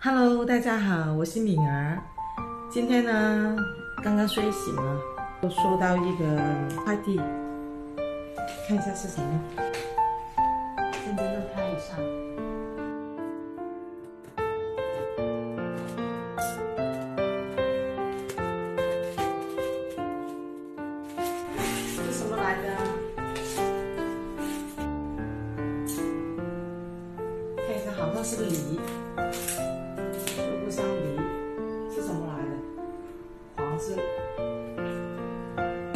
Hello，大家好，我是敏儿。今天呢，刚刚睡醒了，又收到一个快递，看一下是什么。现在又开一下。是什么来的？看一下，好像是个梨。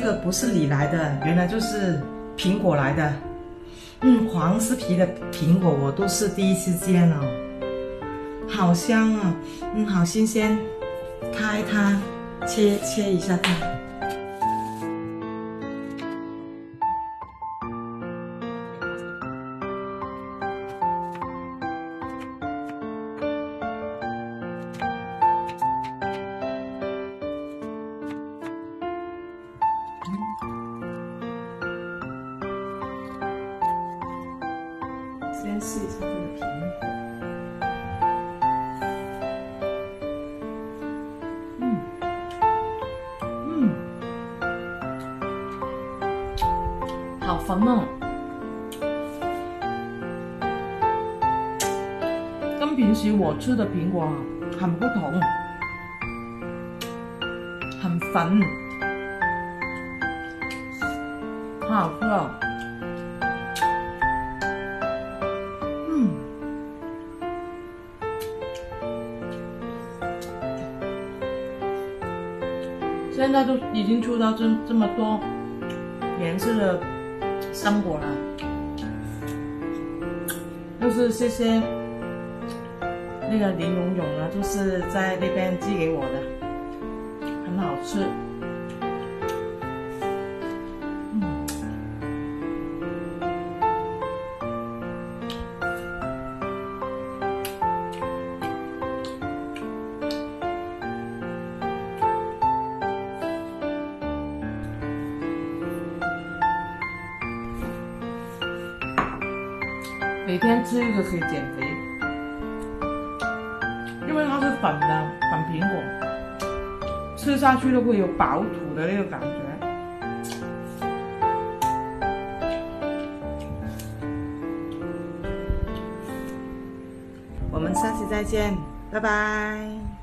这个不是你来的，原来就是苹果来的。嗯，黄色皮的苹果我都是第一次见哦，好香啊！嗯，好新鲜。开它，切切一下它。先试一下这个皮。嗯，嗯，好粉哦，跟平时我吃的苹果很不同，很粉，好好。吃哦。现在都已经出到这这么多颜色的生果了，就是谢谢那个林永永啊，就是在那边寄给我的，很好吃。每天吃一个可以减肥，因为它是粉的粉苹果，吃下去都会有饱吐的那个感觉。我们下期再见，拜拜。